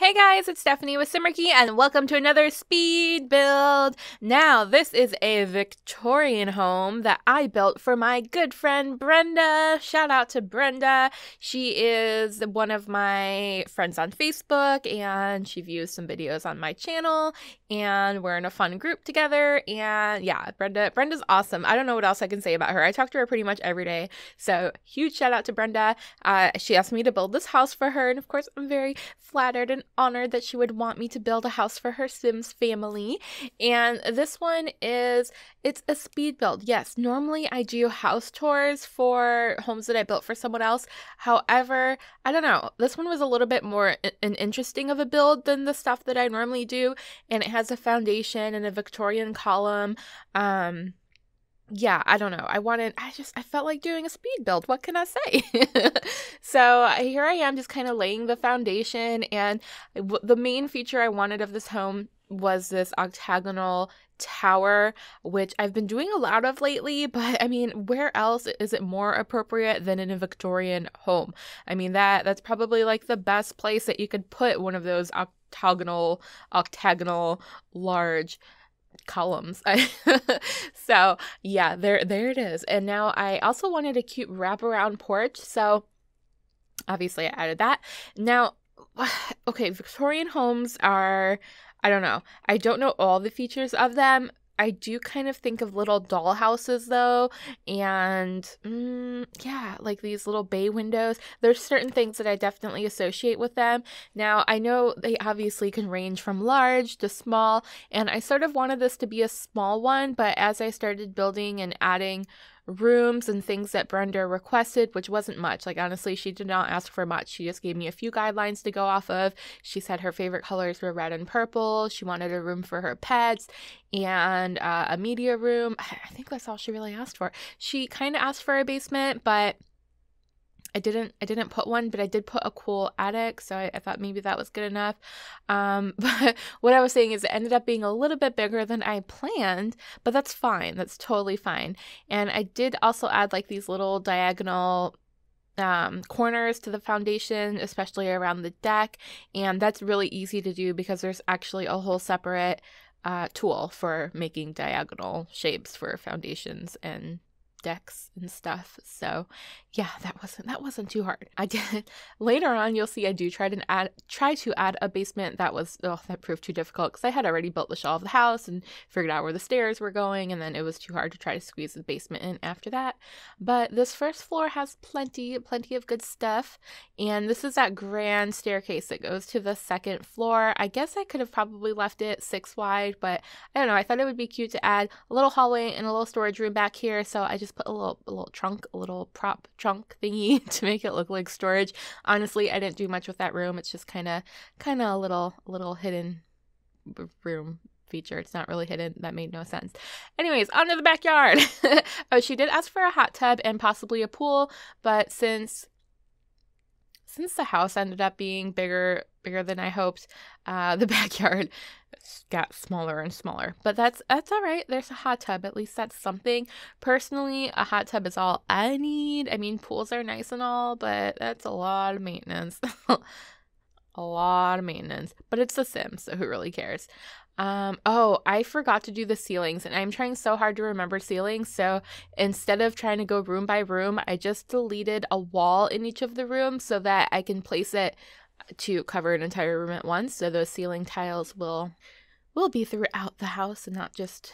Hey guys, it's Stephanie with Simarchy, and welcome to another speed build. Now, this is a Victorian home that I built for my good friend Brenda. Shout out to Brenda. She is one of my friends on Facebook, and she views some videos on my channel, and we're in a fun group together. And yeah, Brenda, Brenda's awesome. I don't know what else I can say about her. I talk to her pretty much every day. So, huge shout out to Brenda. Uh, she asked me to build this house for her, and of course, I'm very flattered and honored that she would want me to build a house for her Sims family. And this one is it's a speed build. Yes, normally I do house tours for homes that I built for someone else. However, I don't know. This one was a little bit more an interesting of a build than the stuff that I normally do, and it has a foundation and a Victorian column. Um yeah, I don't know. I wanted, I just, I felt like doing a speed build. What can I say? so here I am just kind of laying the foundation. And the main feature I wanted of this home was this octagonal tower, which I've been doing a lot of lately. But I mean, where else is it more appropriate than in a Victorian home? I mean, that that's probably like the best place that you could put one of those octagonal, octagonal, large columns. so yeah, there there it is. And now I also wanted a cute wraparound porch. So obviously I added that. Now okay, Victorian homes are I don't know. I don't know all the features of them. I do kind of think of little doll houses though, and mm, yeah, like these little bay windows. There's certain things that I definitely associate with them. Now, I know they obviously can range from large to small, and I sort of wanted this to be a small one, but as I started building and adding rooms and things that Brenda requested, which wasn't much. Like, honestly, she did not ask for much. She just gave me a few guidelines to go off of. She said her favorite colors were red and purple. She wanted a room for her pets and uh, a media room. I think that's all she really asked for. She kind of asked for a basement, but I didn't I didn't put one, but I did put a cool attic, so I, I, thought maybe that was good enough. Um, but what I was saying is it ended up being a little bit bigger than I planned, but that's fine. That's totally fine. And I did also add like these little diagonal um, corners to the foundation, especially around the deck, and that's really easy to do because there's actually a whole separate uh, tool for making diagonal shapes for foundations and decks and stuff. So yeah, that wasn't that wasn't too hard. I did later on you'll see I do try to add try to add a basement that was oh that proved too difficult because I had already built the shell of the house and figured out where the stairs were going and then it was too hard to try to squeeze the basement in after that. But this first floor has plenty plenty of good stuff and this is that grand staircase that goes to the second floor. I guess I could have probably left it six wide, but I don't know. I thought it would be cute to add a little hallway and a little storage room back here, so I just just put a little a little trunk, a little prop trunk thingy to make it look like storage. Honestly, I didn't do much with that room. It's just kind of kind of a little little hidden room feature. It's not really hidden. That made no sense. Anyways, on to the backyard. oh, she did ask for a hot tub and possibly a pool, but since since the house ended up being bigger bigger than I hoped, uh, the backyard got smaller and smaller. But that's that's all right. There's a hot tub. At least that's something. Personally, a hot tub is all I need. I mean, pools are nice and all, but that's a lot of maintenance. a lot of maintenance. But it's The Sims, so who really cares? Um, oh, I forgot to do the ceilings, and I'm trying so hard to remember ceilings. So instead of trying to go room by room, I just deleted a wall in each of the rooms so that I can place it to cover an entire room at once. So those ceiling tiles will will be throughout the house and not just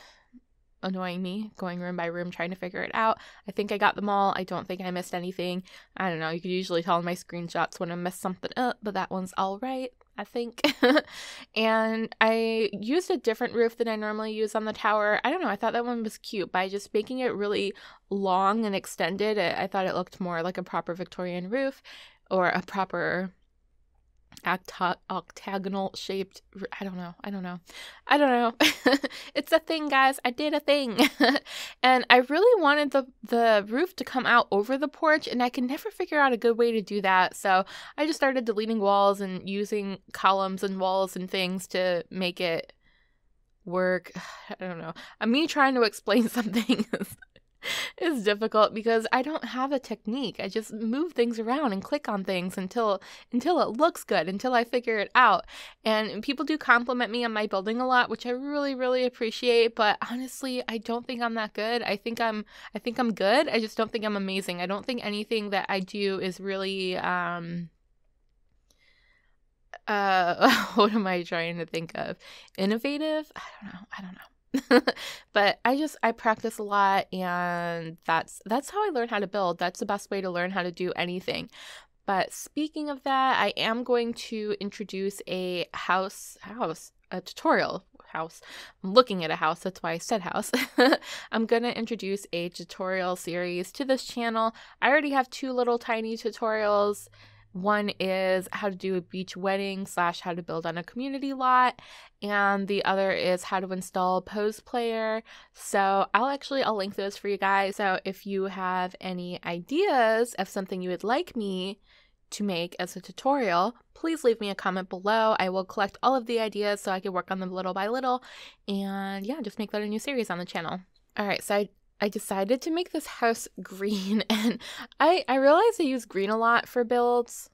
annoying me going room by room trying to figure it out. I think I got them all. I don't think I missed anything. I don't know. You could usually tell in my screenshots when I messed something up, but that one's all right. I think. and I used a different roof than I normally use on the tower. I don't know. I thought that one was cute by just making it really long and extended. I thought it looked more like a proper Victorian roof or a proper octa- octagonal shaped i don't know i don't know i don't know. It's a thing guys i did a thing. And i really wanted the the roof to come out over the porch and i could never figure out a good way to do that so i just started deleting walls and using columns and walls and things to make it work. I don't know. I'm me trying to explain something is difficult because I don't have a technique. I just move things around and click on things until until it looks good, until I figure it out. And people do compliment me on my building a lot, which I really really appreciate, but honestly, I don't think I'm that good. I think I'm I think I'm good. I just don't think I'm amazing. I don't think anything that I do is really um uh what am I trying to think of? Innovative? I don't know. I don't know. but I just I practice a lot and that's that's how I learn how to build. That's the best way to learn how to do anything. But speaking of that, I am going to introduce a house house a tutorial house. I'm looking at a house, that's why I said house. I'm going to introduce a tutorial series to this channel. I already have two little tiny tutorials one is how to do a beach wedding slash how to build on a community lot, and the other is how to install Pose Player. So I'll actually I'll link those for you guys. So if you have any ideas of something you would like me to make as a tutorial, please leave me a comment below. I will collect all of the ideas so I can work on them little by little, and yeah, just make that a new series on the channel. All right, so I I decided to make this house green and I I realized I use green a lot for builds.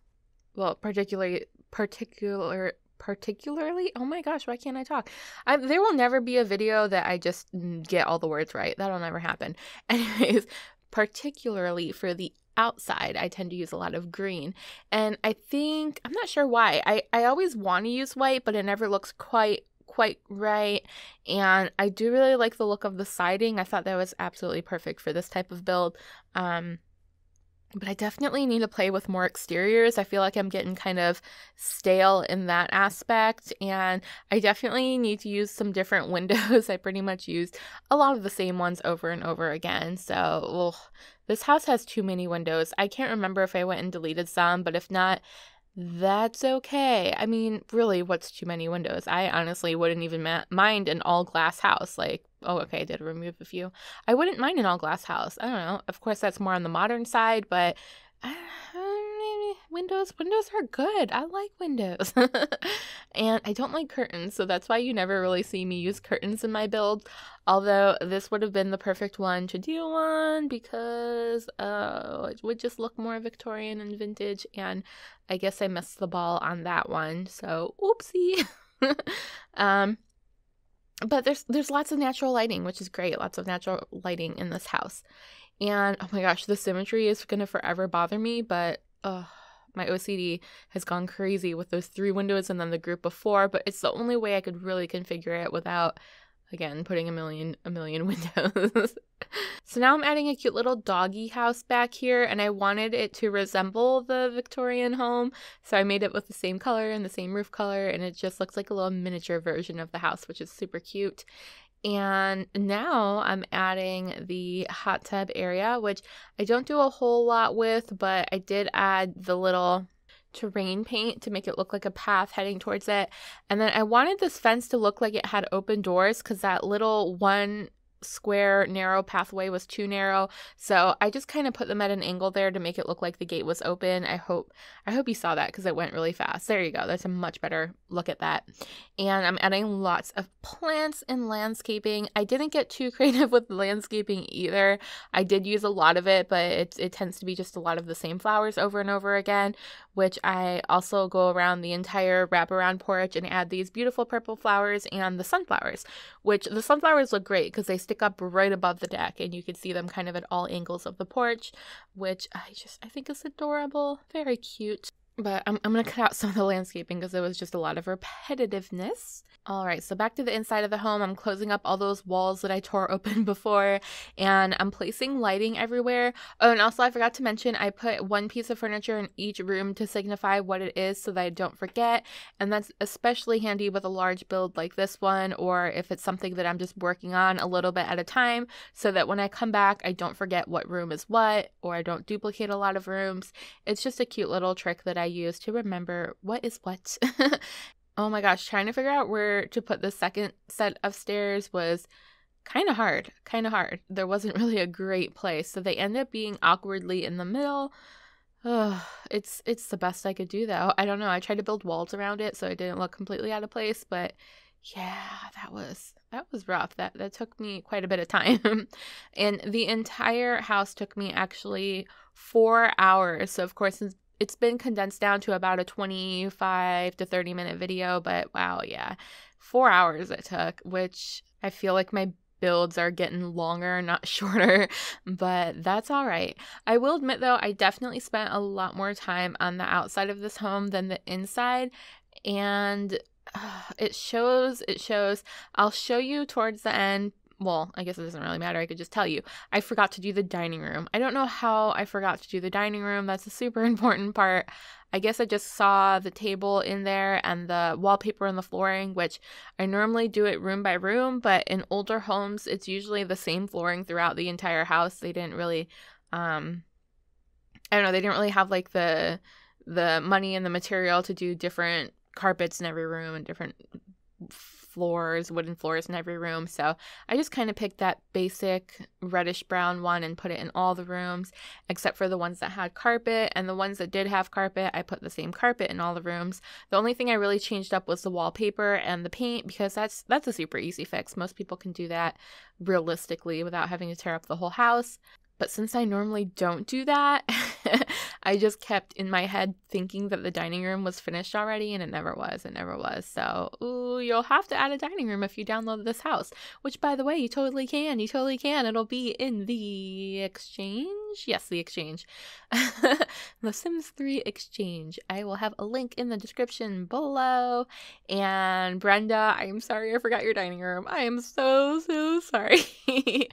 Well, particularly particular particularly oh my gosh why can't i talk? I, there will never be a video that i just get all the words right. That'll never happen. Anyways particularly for the outside i tend to use a lot of green. And i think i'm not sure why. I i always want to use white but it never looks quite quite right. And I do really like the look of the siding. I thought that was absolutely perfect for this type of build. Um, but I definitely need to play with more exteriors. I feel like I'm getting kind of stale in that aspect, and I definitely need to use some different windows. I pretty much used a lot of the same ones over and over again. So, ugh, this house has too many windows. I can't remember if I went and deleted some, but if not, that's okay. I mean, really, what's too many windows? I honestly wouldn't even ma- mind an all glass house. Like, oh, okay, I did remove a few. I wouldn't mind an all glass house. I don't know. Of course, that's more on the modern side, but windows windows are good. I like windows. And i don't like curtains so that's why you never really see me use curtains in my build. Although this would have been the perfect one to do one because uh, it would just look more victorian and vintage and i guess i missed the ball on that one so oopsie. Um but there's there's lots of natural lighting which is great lots of natural lighting in this house. And oh my gosh the symmetry is going to forever bother me but my OCD has gone crazy with those three windows and then the group before, but it's the only way I could really configure it without again putting a million a million windows. so now I'm adding a cute little doggy house back here and I wanted it to resemble the Victorian home, so I made it with the same color and the same roof color and it just looks like a little miniature version of the house, which is super cute. And now I'm adding the hot tub area, which I don't do a whole lot with, but I did add the little terrain paint to make it look like a path heading towards it. And then I wanted this fence to look like it had open doors because that little one square narrow pathway was too narrow. So i just kind of put them at an angle there to make it look like the gate was open. I hope i hope you saw that because it went really fast. There you go. That's a much better look at that. And i'm adding lots of plants and landscaping. I didn't get too creative with landscaping either. I did use a lot of it but it, it tends to be just a lot of the same flowers over and over again which i also go around the entire wraparound porch and add these beautiful purple flowers and the sunflowers which the sunflowers look great because they stick up right above the deck and you can see them kind of at all angles of the porch, which I just I think is adorable, very cute. But I'm, I'm going to cut out some of the landscaping because it was just a lot of repetitiveness. All right, so back to the inside of the home. I'm closing up all those walls that I tore open before, and I'm placing lighting everywhere. Oh, and also I forgot to mention I put one piece of furniture in each room to signify what it is so that I don't forget. And that's especially handy with a large build like this one, or if it's something that I'm just working on a little bit at a time, so that when I come back, I don't forget what room is what, or I don't duplicate a lot of rooms. It's just a cute little trick that I use to remember what is what. oh my gosh, trying to figure out where to put the second set of stairs was kind of hard. Kind of hard. There wasn't really a great place. So they end up being awkwardly in the middle. Oh, it's it's the best I could do though. I don't know. I tried to build walls around it so it didn't look completely out of place, but yeah, that was that was rough. That that took me quite a bit of time. and the entire house took me actually 4 hours. So of course it's been condensed down to about a 25 to 30 minute video, but wow, yeah. 4 hours it took, which I feel like my builds are getting longer, not shorter, but that's all right. I will admit though, I definitely spent a lot more time on the outside of this home than the inside, and uh, it shows. It shows. I'll show you towards the end well, I guess it doesn't really matter. I could just tell you. I forgot to do the dining room. I don't know how I forgot to do the dining room. That's a super important part. I guess I just saw the table in there and the wallpaper and the flooring, which I normally do it room by room, but in older homes, it's usually the same flooring throughout the entire house. They didn't really, um, I don't know, they didn't really have like the the money and the material to do different carpets in every room and different floors, wooden floors in every room. So I just kind of picked that basic reddish brown one and put it in all the rooms, except for the ones that had carpet. And the ones that did have carpet, I put the same carpet in all the rooms. The only thing I really changed up was the wallpaper and the paint because that's that's a super easy fix. Most people can do that realistically without having to tear up the whole house. But since I normally don't do that, I just kept in my head thinking that the dining room was finished already, and it never was. It never was. So, ooh, you'll have to add a dining room if you download this house, which, by the way, you totally can. You totally can. It'll be in the exchange. Yes, the exchange. the Sims 3 exchange. I will have a link in the description below. And Brenda, I'm sorry I forgot your dining room. I am so, so sorry.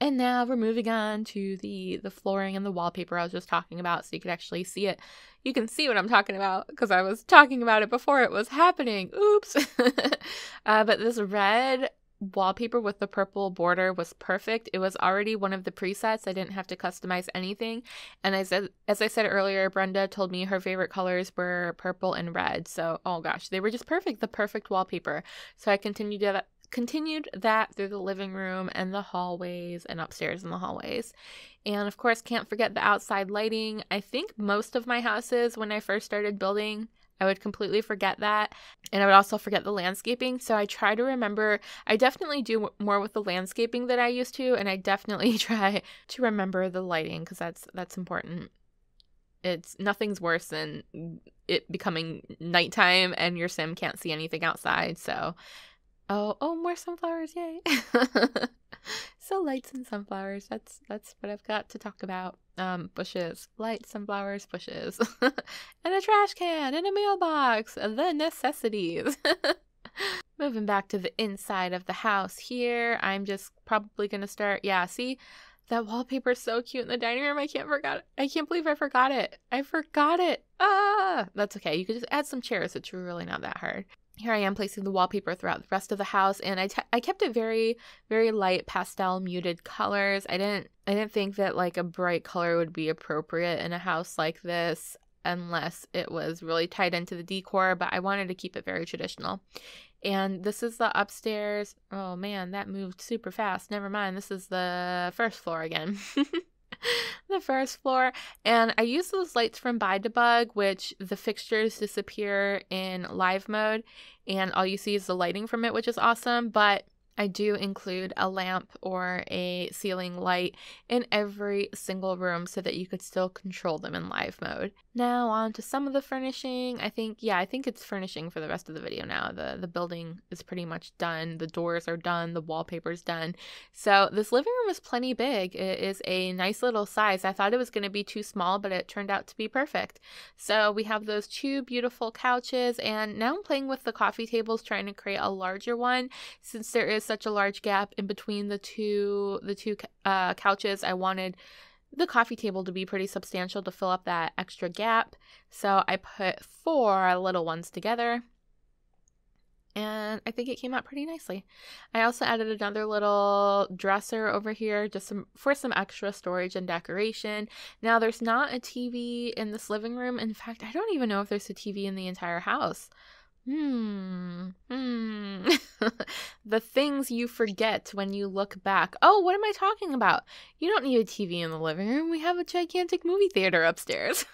And now we're moving on to the the flooring and the wallpaper I was just talking about so you could actually see it. You can see what I'm talking about because I was talking about it before it was happening. Oops. uh, but this red wallpaper with the purple border was perfect. It was already one of the presets. I didn't have to customize anything. And I said as I said earlier, Brenda told me her favorite colors were purple and red. So, oh gosh, they were just perfect, the perfect wallpaper. So I continued to continued that through the living room and the hallways and upstairs in the hallways. And of course, can't forget the outside lighting. I think most of my houses, when I first started building, I would completely forget that. And I would also forget the landscaping. So I try to remember, I definitely do more with the landscaping than I used to. And I definitely try to remember the lighting because that's, that's important. It's nothing's worse than it becoming nighttime and your sim can't see anything outside. So Oh, oh, more sunflowers! Yay! so lights and sunflowers. That's that's what I've got to talk about. Um, bushes, lights, sunflowers, bushes, and a trash can, and a mailbox. The necessities. Moving back to the inside of the house here, I'm just probably gonna start. Yeah, see, that wallpaper is so cute in the dining room. I can't forgot. It. I can't believe I forgot it. I forgot it. Ah, that's okay. You could just add some chairs. It's really not that hard here I am placing the wallpaper throughout the rest of the house and I, I kept it very very light pastel muted colors. I didn't I didn't think that like a bright color would be appropriate in a house like this unless it was really tied into the decor, but I wanted to keep it very traditional. And this is the upstairs. Oh man, that moved super fast. Never mind. This is the first floor again. the first floor. And I use those lights from buydebug, which the fixtures disappear in live mode, and all you see is the lighting from it, which is awesome. But I do include a lamp or a ceiling light in every single room so that you could still control them in live mode. Now on to some of the furnishing. I think, yeah, I think it's furnishing for the rest of the video now. The, the building is pretty much done. The doors are done. The wallpaper's done. So this living room is plenty big. It is a nice little size. I thought it was going to be too small, but it turned out to be perfect. So we have those two beautiful couches and now I'm playing with the coffee tables trying to create a larger one since there is such a large gap in between the two the two uh, couches. I wanted the coffee table to be pretty substantial to fill up that extra gap. So I put four little ones together. And I think it came out pretty nicely. I also added another little dresser over here just some for some extra storage and decoration. Now there's not a TV in this living room. In fact, I don't even know if there's a TV in the entire house. Hmm. Hmm. the things you forget when you look back. Oh, what am I talking about? You don't need a TV in the living room. We have a gigantic movie theater upstairs.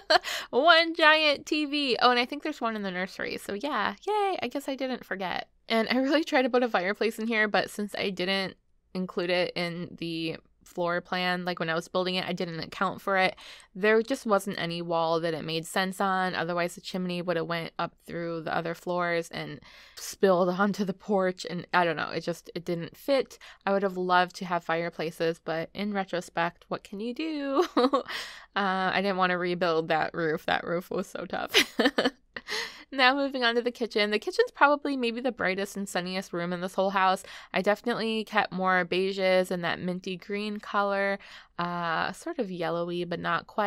one giant TV. Oh, and I think there's one in the nursery. So, yeah, yay. I guess I didn't forget. And I really tried to put a fireplace in here, but since I didn't include it in the floor plan like when i was building it i didn't account for it there just wasn't any wall that it made sense on otherwise the chimney would have went up through the other floors and spilled onto the porch and i don't know it just it didn't fit i would have loved to have fireplaces but in retrospect what can you do uh, i didn't want to rebuild that roof that roof was so tough now moving on to the kitchen. The kitchen's probably maybe the brightest and sunniest room in this whole house. I definitely kept more beiges and that minty green color, uh, sort of yellowy, but not quite.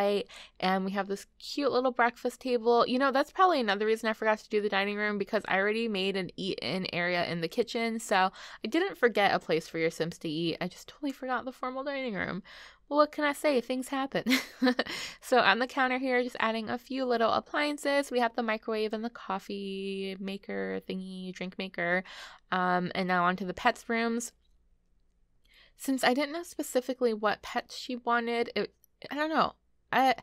And we have this cute little breakfast table. You know, that's probably another reason I forgot to do the dining room because I already made an eat-in area in the kitchen. So I didn't forget a place for your Sims to eat. I just totally forgot the formal dining room Well, what can I say? Things happen. so on the counter here, just adding a few little appliances. We have the microwave and the coffee maker thingy, drink maker. Um, and now onto the pets rooms. Since I didn't know specifically what pets she wanted, it, I don't know. I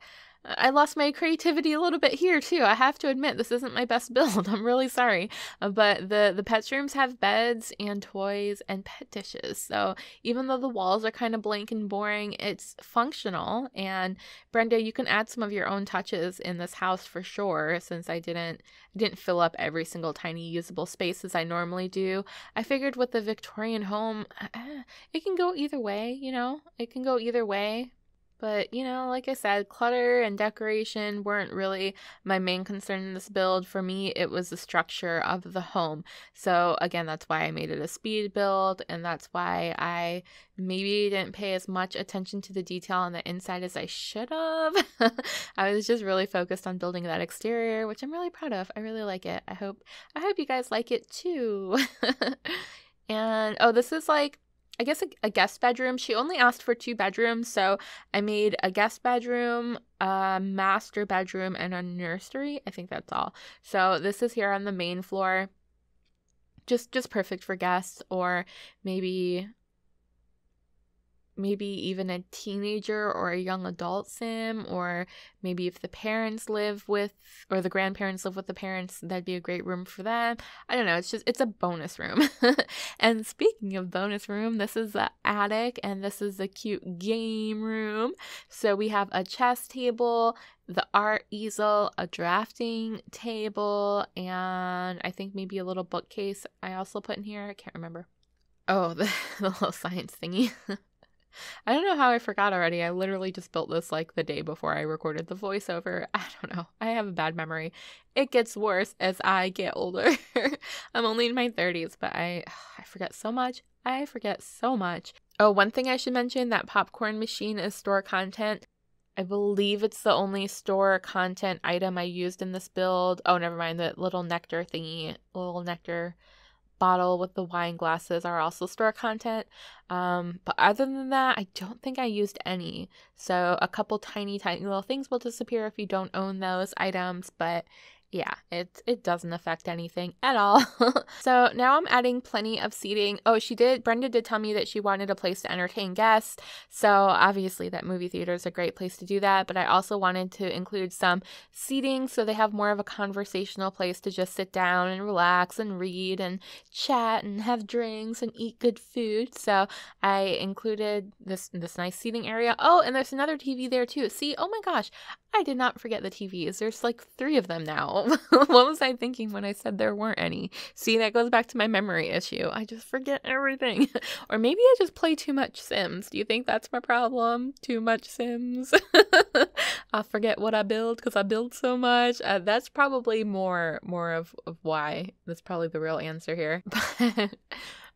I lost my creativity a little bit here too. I have to admit this isn't my best build. I'm really sorry. Uh, but the the pet rooms have beds and toys and pet dishes. So even though the walls are kind of blank and boring, it's functional. And Brenda, you can add some of your own touches in this house for sure since I didn't didn't fill up every single tiny usable space as I normally do. I figured with the Victorian home, it can go either way, you know? It can go either way. But, you know, like I said, clutter and decoration weren't really my main concern in this build. For me, it was the structure of the home. So, again, that's why I made it a speed build, and that's why I maybe didn't pay as much attention to the detail on the inside as I should have. I was just really focused on building that exterior, which I'm really proud of. I really like it. I hope I hope you guys like it too. and oh, this is like I guess a, a, guest bedroom. She only asked for two bedrooms, so I made a guest bedroom, a master bedroom, and a nursery. I think that's all. So this is here on the main floor. Just just perfect for guests or maybe maybe even a teenager or a young adult sim, or maybe if the parents live with or the grandparents live with the parents, that'd be a great room for them. I don't know, it's just it's a bonus room. and speaking of bonus room, this is the attic and this is the cute game room. So we have a chess table, the art easel, a drafting table, and I think maybe a little bookcase I also put in here. I can't remember. Oh, the, the little science thingy. I don't know how I forgot already. I literally just built this like the day before I recorded the voiceover. I don't know. I have a bad memory. It gets worse as I get older. I'm only in my 30s, but I I forget so much. I forget so much. Oh, one thing I should mention that popcorn machine is store content. I believe it's the only store content item I used in this build. Oh, never mind. The little nectar thingy, little nectar bottle with the wine glasses are also store content. Um, but other than that, I don't think I used any. So a couple tiny, tiny little things will disappear if you don't own those items, but yeah, it it doesn't affect anything at all. so now I'm adding plenty of seating. Oh, she did. Brenda did tell me that she wanted a place to entertain guests. So obviously that movie theater is a great place to do that. But I also wanted to include some seating so they have more of a conversational place to just sit down and relax and read and chat and have drinks and eat good food. So I included this this nice seating area. Oh, and there's another TV there too. See, oh my gosh, I did not forget the TVs. There's like three of them now. what was I thinking when I said there weren't any? See, that goes back to my memory issue. I just forget everything. or maybe I just play too much Sims. Do you think that's my problem? Too much Sims? I forget what I build because I build so much. Uh, that's probably more more of, of why. That's probably the real answer here.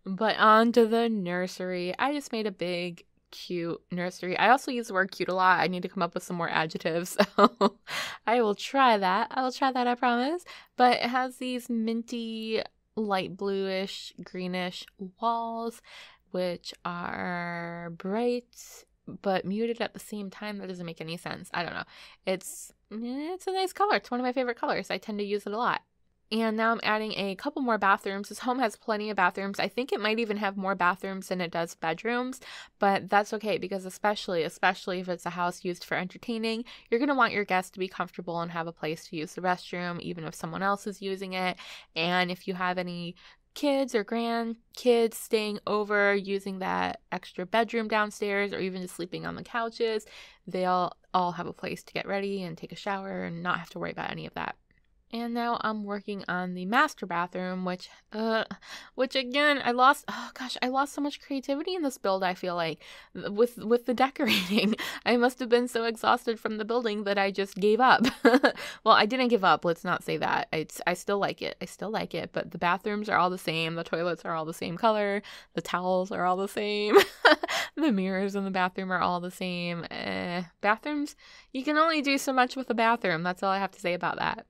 but on to the nursery. I just made a big cute nursery. I also use the word cute a lot. I need to come up with some more adjectives. So I will try that. I will try that, I promise. But it has these minty, light bluish, greenish walls, which are bright but muted at the same time. That doesn't make any sense. I don't know. It's eh, it's a nice color. It's one of my favorite colors. I tend to use it a lot. And now I'm adding a couple more bathrooms. This home has plenty of bathrooms. I think it might even have more bathrooms than it does bedrooms, but that's okay because especially especially if it's a house used for entertaining, you're going to want your guests to be comfortable and have a place to use the restroom even if someone else is using it. And if you have any kids or grandkids staying over using that extra bedroom downstairs or even just sleeping on the couches, they'll all have a place to get ready and take a shower and not have to worry about any of that. And now I'm working on the master bathroom, which, uh, which again, I lost. Oh gosh, I lost so much creativity in this build. I feel like with with the decorating, I must have been so exhausted from the building that I just gave up. well, I didn't give up. Let's not say that. It's I still like it. I still like it. But the bathrooms are all the same. The toilets are all the same color. The towels are all the same. the mirrors in the bathroom are all the same. Eh, bathrooms, you can only do so much with a bathroom. That's all I have to say about that.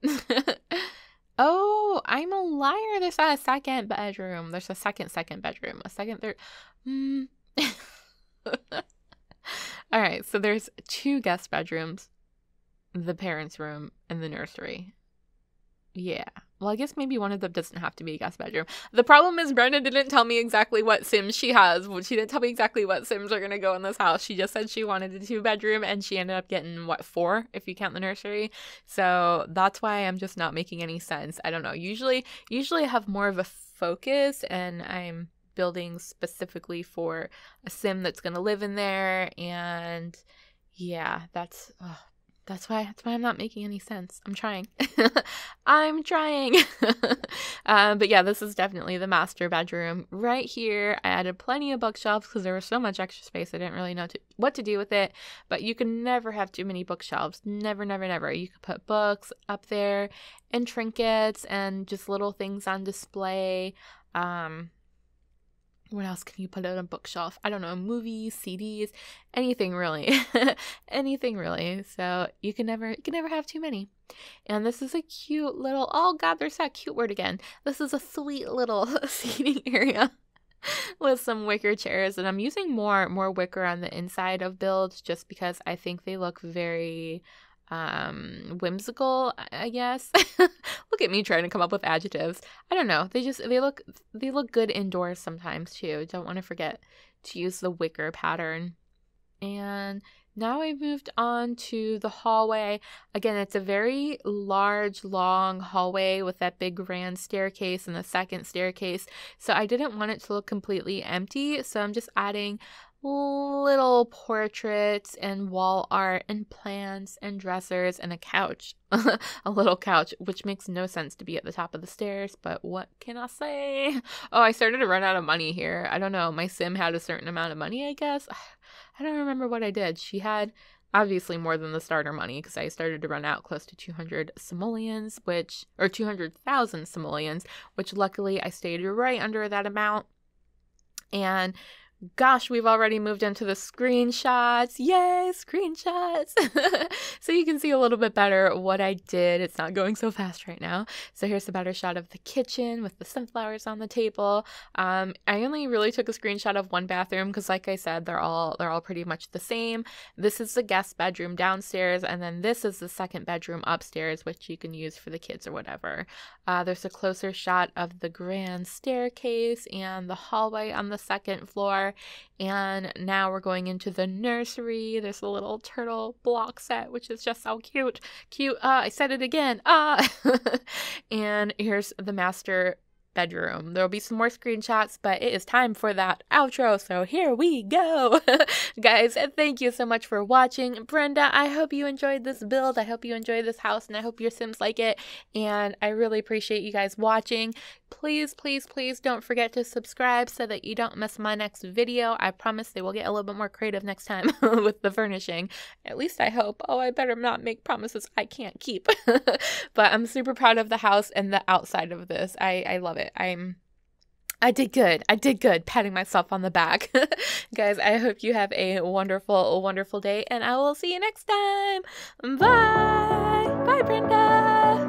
Oh, I'm a liar. There's a second bedroom. There's a second, second bedroom. A second, third. Mm. All right, so there's two guest bedrooms, the parents' room, and the nursery. Yeah. Well, I guess maybe one of them doesn't have to be a guest bedroom. The problem is Brenda didn't tell me exactly what Sims she has. She didn't tell me exactly what Sims are gonna go in this house. She just said she wanted a two bedroom, and she ended up getting what four if you count the nursery. So that's why I'm just not making any sense. I don't know. Usually, usually I have more of a focus, and I'm building specifically for a Sim that's gonna live in there, and yeah, that's. That's why that's why I'm not making any sense. I'm trying. I'm trying. um, but yeah, this is definitely the master bedroom. Right here, I added plenty of bookshelves because there was so much extra space. I didn't really know to, what to do with it. But you can never have too many bookshelves. Never, never, never. You could put books up there and trinkets and just little things on display. Um, what else can you put on a bookshelf? I don't know, movies, CDs, anything really. anything really. So you can never you can never have too many. And this is a cute little oh god, there's that cute word again. This is a sweet little seating area with some wicker chairs and I'm using more more wicker on the inside of builds just because I think they look very um whimsical i guess look at me trying to come up with adjectives i don't know they just they look they look good indoors sometimes too don't want to forget to use the wicker pattern and now I moved on to the hallway. Again, it's a very large, long hallway with that big grand staircase and the second staircase. So I didn't want it to look completely empty. So I'm just adding little portraits and wall art and plants and dressers and a couch. a little couch, which makes no sense to be at the top of the stairs, but what can I say? Oh, I started to run out of money here. I don't know. My sim had a certain amount of money, I guess. I don't remember what I did. She had obviously more than the starter money because I started to run out close to 200 simoleons, which, or 200,000 simoleons, which luckily I stayed right under that amount. And Gosh, we've already moved into the screenshots. Yay, screenshots. so you can see a little bit better what I did. It's not going so fast right now. So here's a better shot of the kitchen with the sunflowers on the table. Um, I only really took a screenshot of one bathroom because like I said, they're all they're all pretty much the same. This is the guest bedroom downstairs, and then this is the second bedroom upstairs, which you can use for the kids or whatever. Uh, there's a closer shot of the grand staircase and the hallway on the second floor. And now we're going into the nursery. There's a little turtle block set, which is just so cute. Cute. Uh, I said it again. Ah. and here's the master bedroom. There will be some more screenshots, but it is time for that outro. So here we go. Guys, thank you so much for watching. Brenda, I hope you enjoyed this build. I hope you enjoyed this house and I hope your Sims like it. And I really appreciate you guys watching. Please, please, please don't forget to subscribe so that you don't miss my next video. I promise they will get a little bit more creative next time with the furnishing. At least I hope. Oh, I better not make promises I can't keep. but I'm super proud of the house and the outside of this. I, I love it. I'm I did good. I did good. Patting myself on the back. Guys, I hope you have a wonderful, wonderful day, and I will see you next time. Bye. Bye, Brenda.